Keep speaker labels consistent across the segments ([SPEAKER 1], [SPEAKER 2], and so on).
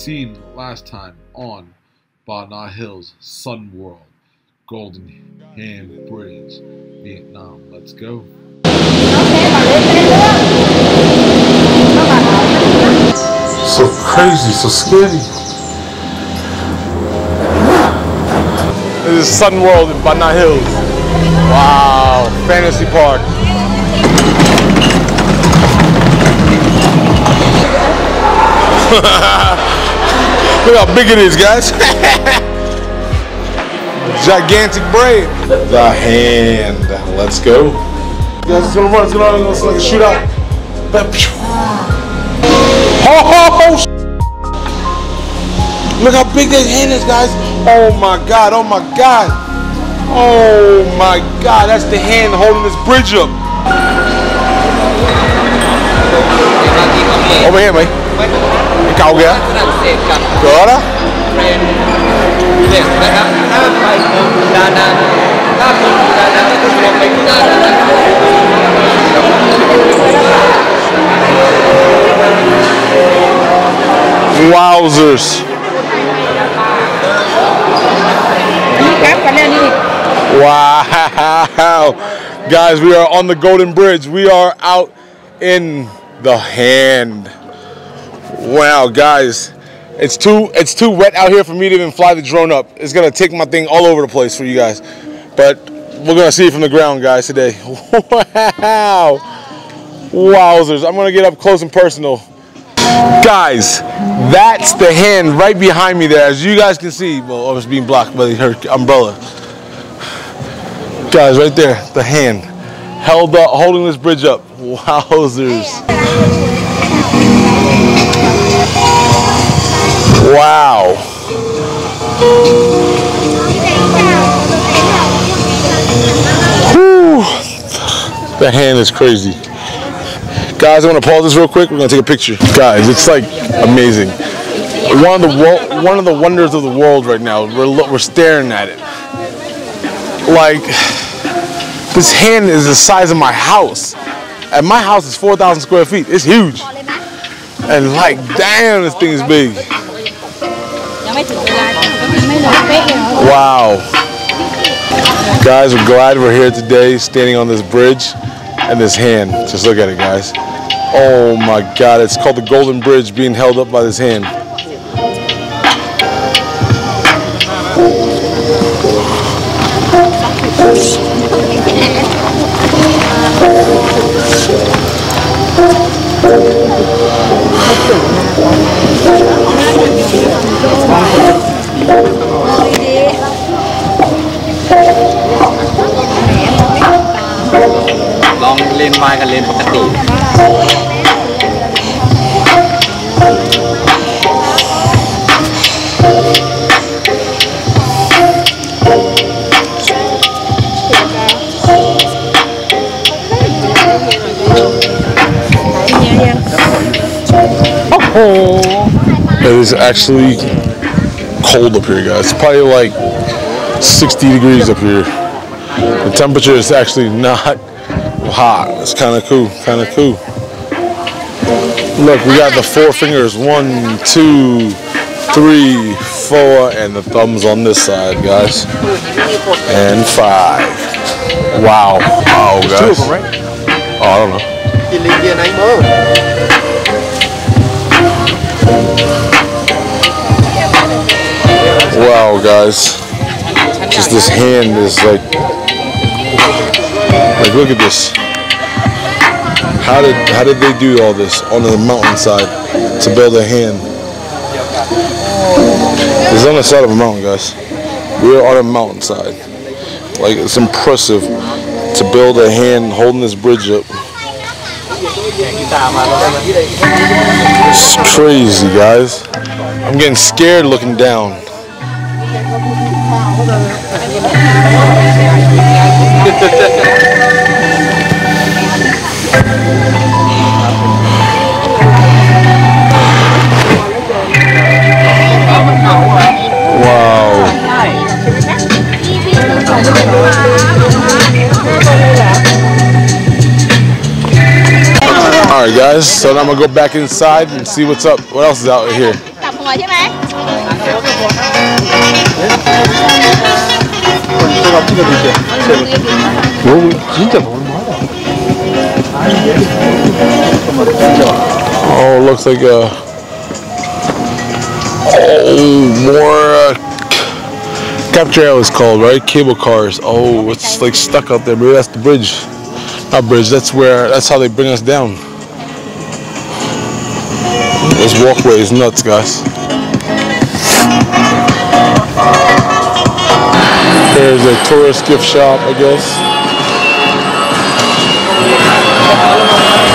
[SPEAKER 1] seen last time on Bana Hills, Sun World, Golden Hand Bridge, Vietnam. Let's go. So crazy, so scary.
[SPEAKER 2] This is Sun World in Bana Hills. Wow, fantasy park. Look how big it is, guys. Gigantic braid. The hand. Let's go. Guys, it's gonna run, it's gonna run, it's gonna shoot out. Oh, Look how big that hand is, guys. Oh my God, oh my God. Oh my God, that's the hand holding this bridge up. Over here, mate. Cái cầu kìa. Cửa đó.
[SPEAKER 3] เด็กนะครับถ้าไปเมืองดานังถ้าเมืองดานังก็คือลงไปที่ดานัง
[SPEAKER 2] Wowzers. Wow. Guys, we are on the Golden Bridge. We are out in the hand. Wow, guys. It's too it's too wet out here for me to even fly the drone up. It's gonna take my thing all over the place for you guys. But we're gonna see it from the ground, guys, today. Wow. Wowzers. I'm gonna get up close and personal. Guys, that's the hand right behind me there. As you guys can see, well, I was being blocked by her umbrella. Guys, right there, the hand held up, holding this bridge up. Wowzers. Wow. Whew. The hand is crazy. Guys, I'm gonna pause this real quick. We're gonna take a picture. Guys, it's like amazing. One of the one of the wonders of the world right now. We're we're staring at it. Like this hand is the size of my house. And my house is 4,000 square feet. It's huge. And like, damn, this thing is big.
[SPEAKER 4] ยังไม่ถึงเวลายังไม่ลงเป๊ะเลยเหรอ
[SPEAKER 2] Wow. Guys, we're glad we're here today standing on this bridge and this hand. Just look at it, guys. Oh my God, it's called the Golden Bridge being held up by this hand.
[SPEAKER 3] นวายกับเลนปกติ
[SPEAKER 2] It is actually cold up here, guys. It's probably like 60 degrees up here. The temperature is actually not hot. It's kind of cool, kind of cool. Look, we got the four fingers, one, two, three, four, and the thumbs on this side, guys. And five. Wow. Wow, guys.
[SPEAKER 3] Two of them, right? Oh, I don't know.
[SPEAKER 2] Wow, guys. Just this hand is like, like, look at this. How did how did they do all this on the mountainside to build a hand? It's on the side of a mountain, guys. We're on a mountainside. Like it's impressive to build a hand holding this bridge up. It's crazy, guys. I'm getting scared looking down. Alright guys, so now I'm gonna go back inside and see what's up, what else is out here. 진짜 먹는 Oh, looks like a oh more uh, cap trail is called right cable cars. Oh, it's like stuck out there. Maybe that's the bridge. Not bridge. That's where. That's how they bring us down. This walkway is nuts, guys. There's a tourist gift shop, I guess.
[SPEAKER 3] São Paulo não.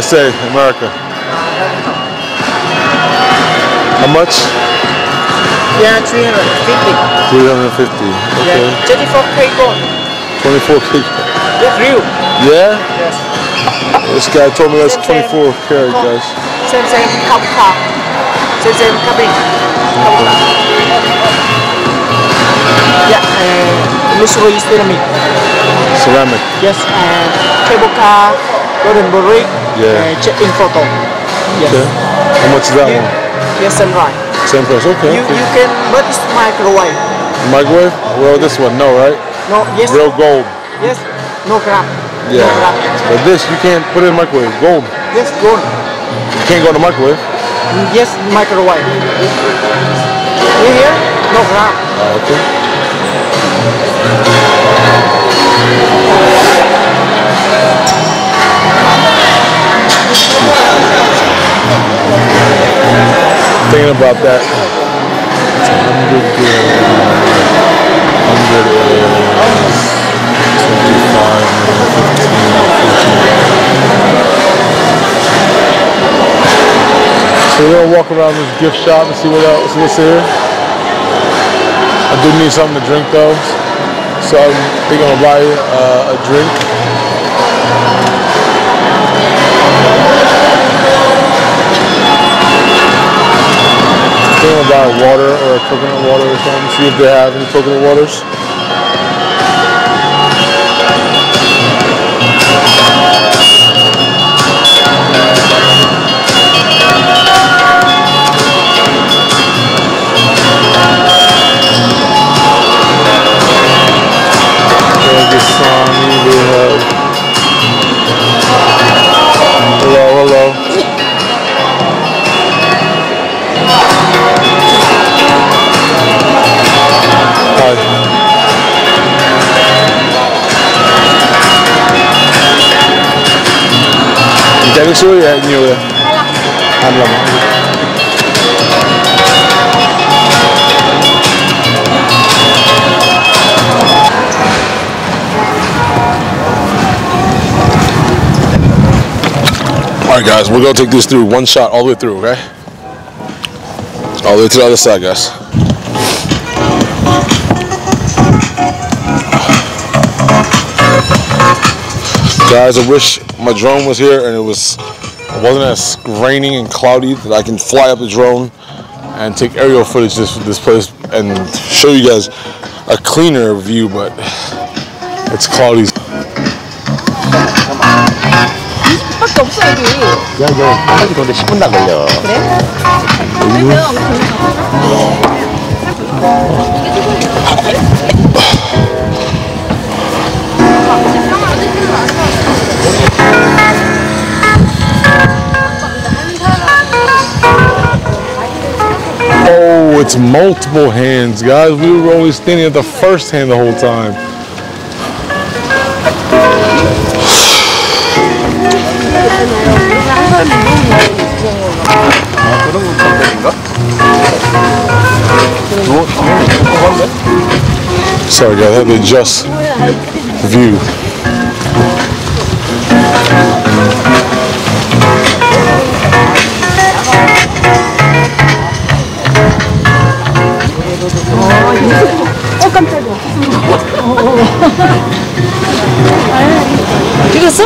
[SPEAKER 2] USA, America. How much?
[SPEAKER 3] Yeah, 350.
[SPEAKER 2] 350. Okay.
[SPEAKER 3] Yeah, 24 K gold.
[SPEAKER 2] 24 gig.
[SPEAKER 3] That's real.
[SPEAKER 2] Yeah?
[SPEAKER 3] Yes.
[SPEAKER 2] This guy told me that's 24 karat, guys.
[SPEAKER 3] Same, same, cup car. Same, same. Cup. Yeah, uh, and Missouri ceramic.
[SPEAKER 2] Ceramic.
[SPEAKER 3] Yes, and cable car, golden brick,
[SPEAKER 2] Yeah.
[SPEAKER 3] Uh, and check-in photo. Yes.
[SPEAKER 2] Okay. How much is that
[SPEAKER 3] You,
[SPEAKER 2] one?
[SPEAKER 3] yes, same right.
[SPEAKER 2] Same price. Okay.
[SPEAKER 3] You,
[SPEAKER 2] okay.
[SPEAKER 3] you can, but it's microwave.
[SPEAKER 2] Microwave? Well, this one, no, right?
[SPEAKER 3] No, yes,
[SPEAKER 2] Real gold.
[SPEAKER 3] yes, no crap.
[SPEAKER 2] Yeah.
[SPEAKER 3] No crap.
[SPEAKER 2] But this, you can't put it in microwave. Gold.
[SPEAKER 3] Yes, gold.
[SPEAKER 2] You can't go in the microwave.
[SPEAKER 3] Mm, yes, microwave. You hear? No crap.
[SPEAKER 2] Oh, ah, okay. Thinking about that. It's 100 So we're gonna walk around this gift shop and see what else what's here. I do need something to drink though, so I'm thinking I'm gonna buy uh, a drink. Thinking about water or coconut water or something. See if they have any coconut waters. Chạy suối vậy nhiều rồi. 25. All right, guys, we're gonna take this through one shot all the way through, okay? All the way to the other side, guys. Guys, I wish my drone was here and it was it wasn't as raining and cloudy that I can fly up the drone and take aerial footage of this this place and show you guys a cleaner view, but it's cloudy.
[SPEAKER 4] 밖에 없어 여기.
[SPEAKER 3] 여기 한바퀴 도는데 10분도 걸려.
[SPEAKER 4] 그래서 엄청
[SPEAKER 2] it's multiple hands, guys. We were always standing at the first hand the whole time. Sorry, guys, I had to adjust the 어
[SPEAKER 4] 깜짝이야. 어, 어. 아, 찍었어?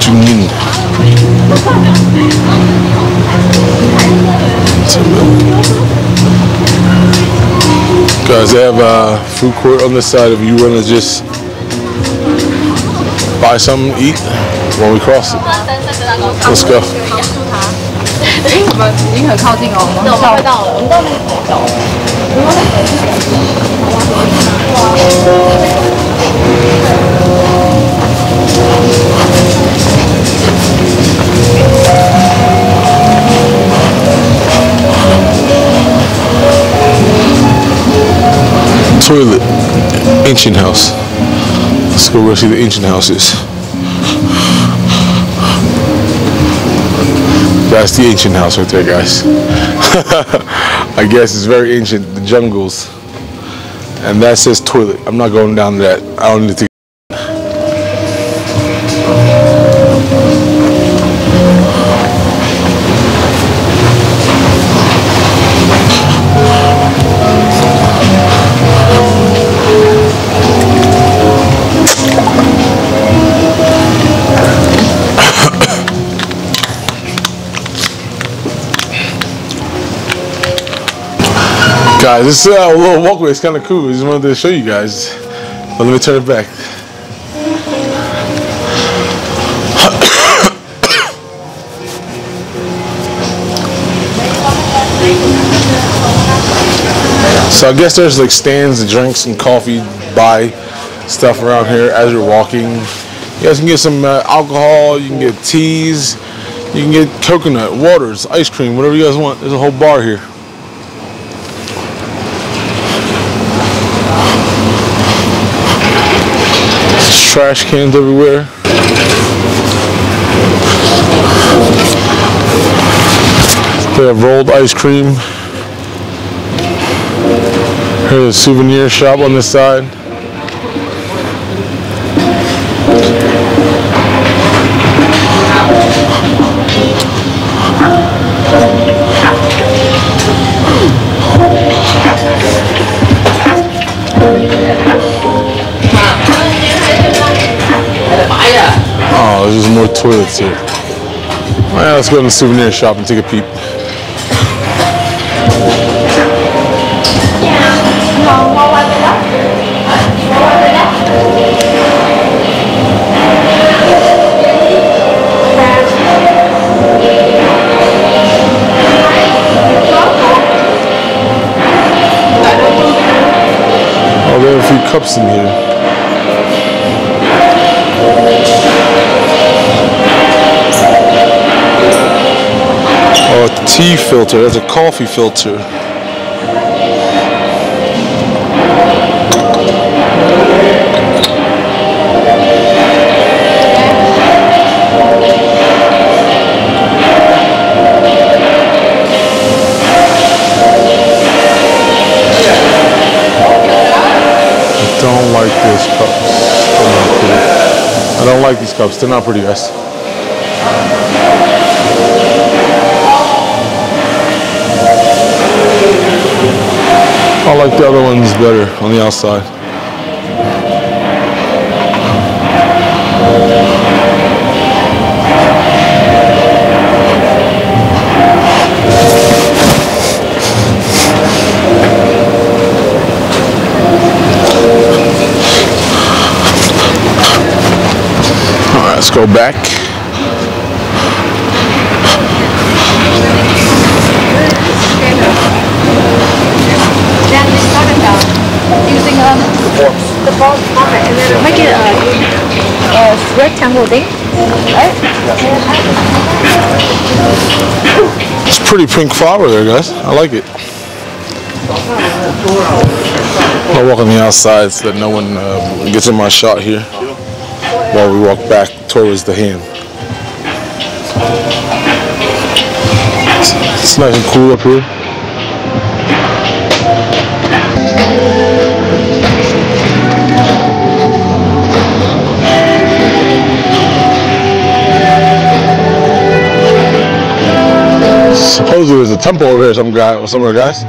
[SPEAKER 2] What you mean? Guys, they have a food court on this side if you want to just buy something to eat when we cross it. Let's go.
[SPEAKER 4] 我们已经很靠近哦，我们快到了，我们到那个
[SPEAKER 2] Toilet, ancient house. Let's go go see the ancient houses. That's the ancient house right there, guys. I guess it's very ancient, the jungles. And that says toilet. I'm not going down that. I don't need to. Guys, this uh, little walkway is kind of cool. I just wanted to show you guys. But let me turn it back. So I guess there's like stands and drinks and coffee, buy stuff around here as you're walking. You guys can get some uh, alcohol, you can get teas, you can get coconut, waters, ice cream, whatever you guys want. There's a whole bar here. Trash cans everywhere. They have rolled ice cream. Here's a souvenir shop on this side. Oh, there's more toilets here. All right, let's go to the souvenir shop and take a peep. Oh, there are a few cups in here. Tea filter. That's a coffee filter. I don't like these cups. I don't like these cups. They're not pretty, guys. I like the other ones better on the outside. Alright, Let's go back.
[SPEAKER 4] Using um, the fork and then make it a, a rectangle thing. Right?
[SPEAKER 2] It's pretty pink flower there, guys. I like it. I'll walk on the outside so that no one uh, gets in my shot here while we walk back towards the hand. It's nice and cool up here. Supposedly there's a temple over here, some guy, somewhere, guys.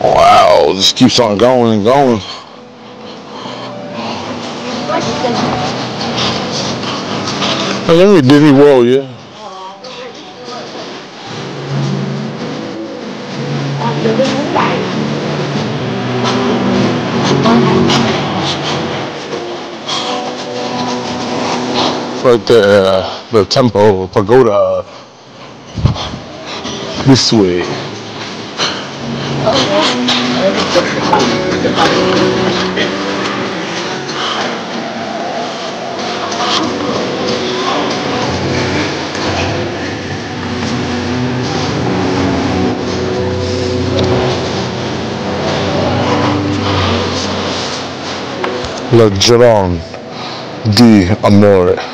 [SPEAKER 2] Wow, just keeps on going and going. I think we Disney World, yeah. Right there, uh, the temple pagoda. This way. La Giron di Amore.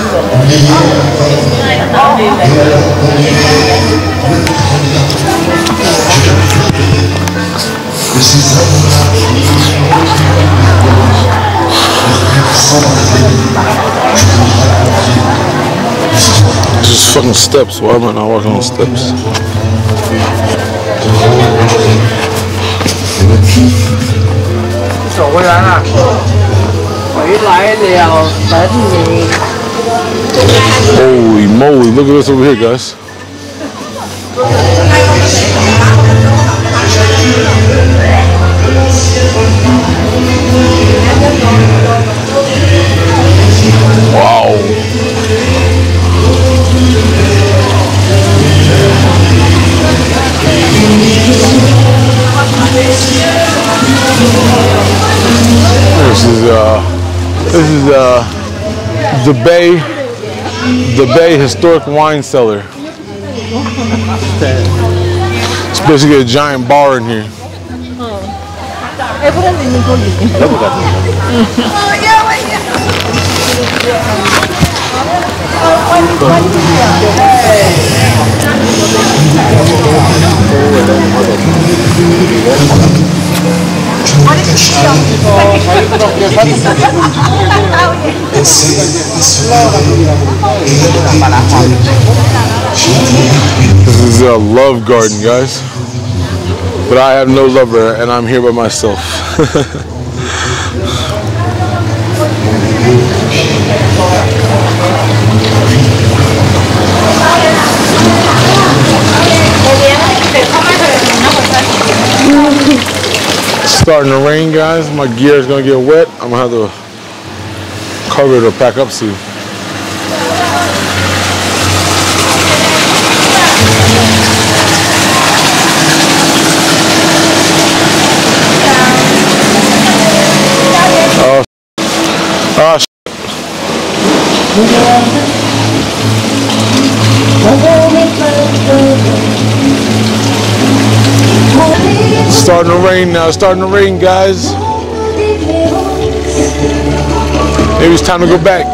[SPEAKER 2] Just fucking steps. Why am I not walking on steps? Holy moly, look at this over here, guys. Wow. This is uh this is uh the Bay the Bay Historic Wine Cellar. It's basically a giant bar in here. This is a love garden, guys. But I have no lover and I'm here by myself. starting to rain, guys. My gear is gonna get wet. I'm gonna have to cover it or pack up soon. Oh, oh starting to rain now. It's starting to rain, guys. Maybe it's time to go back.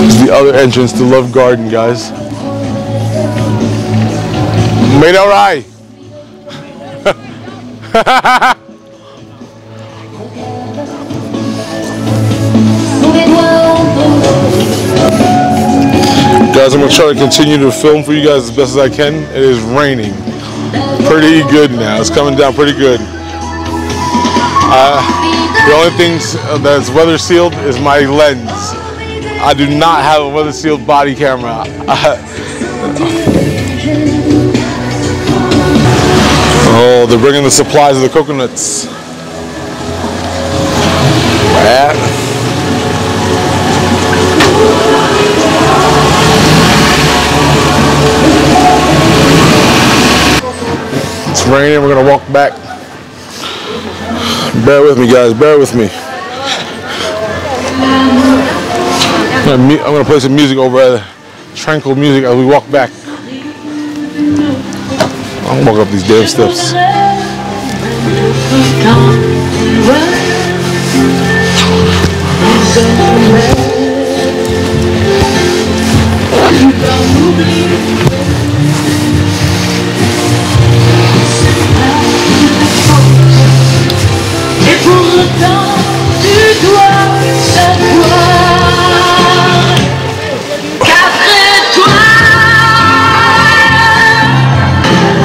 [SPEAKER 2] It's the other entrance to Love Garden, guys. Made alright. Guys, I'm gonna try to continue to film for you guys as best as I can. It is raining pretty good now. It's coming down pretty good. Uh, the only thing that's weather sealed is my lens. I do not have a weather sealed body camera. oh, they're bringing the supplies of the coconuts. It's raining. We're gonna walk back. Bear with me, guys. Bear with me. I'm gonna play some music over there. Tranquil music as we walk back. I'm gonna walk up these damn steps.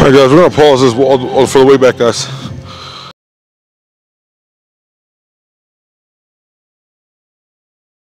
[SPEAKER 2] Alright, guys, we're gonna pause this for the way back, guys.